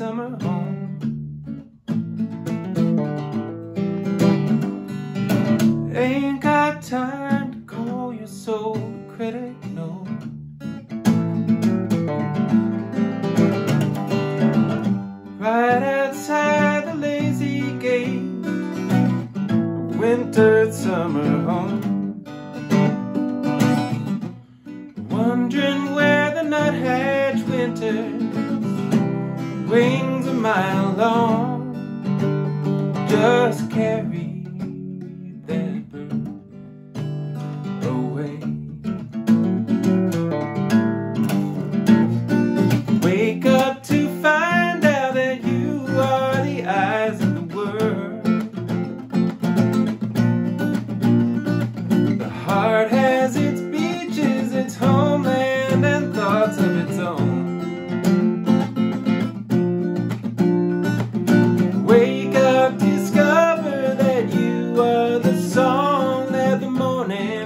summer home. Ain't got time to call your soul critic, no. Right outside the lazy gate, winter summer home. Wondering where the nuthatch winters, wings a mile long, just carry that bird away. Wake up to find out that you are the eyes of the world. The heart has its beaches, its homeland, and thoughts of its own.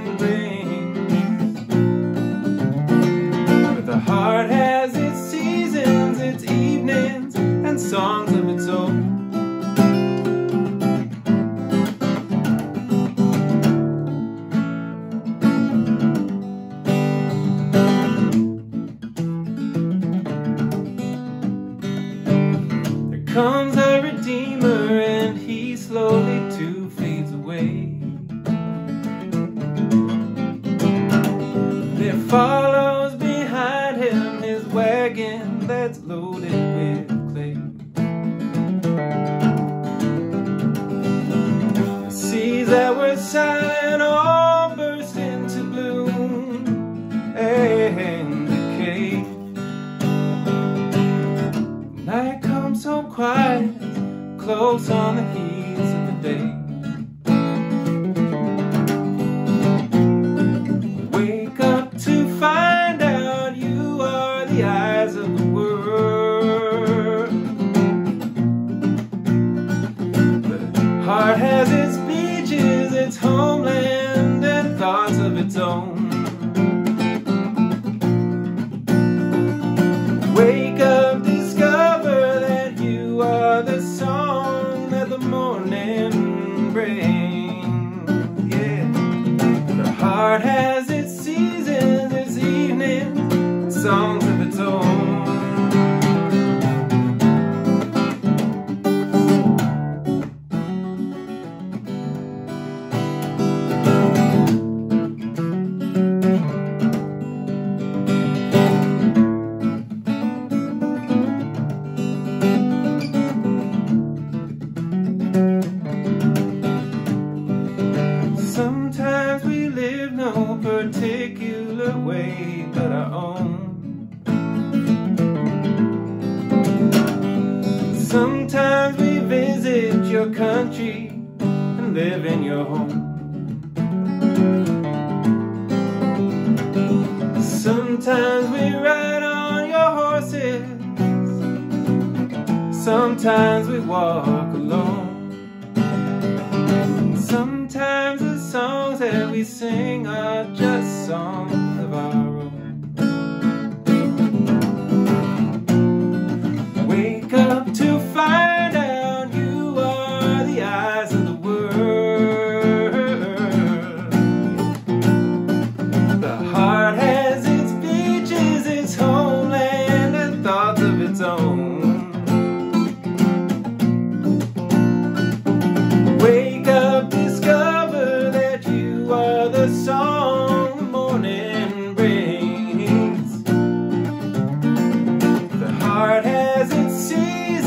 Morning brings. But the heart has its seasons, its evenings, and songs of its own. There comes a redeemer, and he slowly too fades away. Follows behind him his wagon that's loaded with clay. The seas that were silent all burst into bloom and decay. Night comes so quiet, close on the heels evenings, your country and live in your home. Sometimes we ride on your horses. Sometimes we walk alone. Sometimes the songs that we sing are just songs heart has it season.